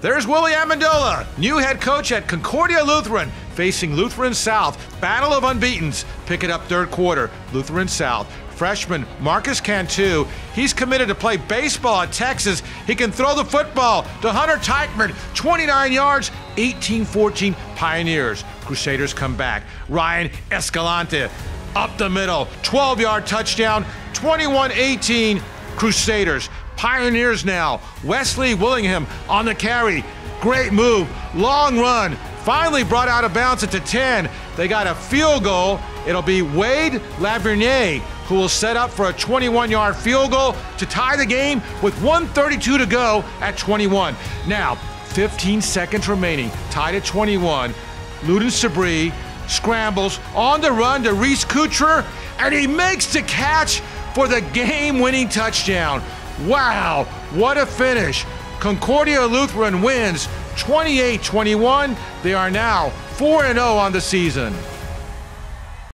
There's Willie Amendola, new head coach at Concordia Lutheran, facing Lutheran South. Battle of unbeatens. Pick it up third quarter. Lutheran South. Freshman Marcus Cantu, he's committed to play baseball at Texas. He can throw the football to Hunter Teichman, 29 yards, 18-14 Pioneers. Crusaders come back. Ryan Escalante up the middle, 12-yard touchdown, 21-18 Crusaders. Pioneers now. Wesley Willingham on the carry. Great move. Long run. Finally brought out of bounds at the 10. They got a field goal. It'll be Wade Lavernier who will set up for a 21 yard field goal to tie the game with 132 to go at 21. Now, 15 seconds remaining, tied at 21. Ludin Sabri scrambles on the run to Reese Kucher, and he makes the catch for the game winning touchdown. Wow, what a finish! Concordia Lutheran wins 28 21. They are now 4 0 on the season.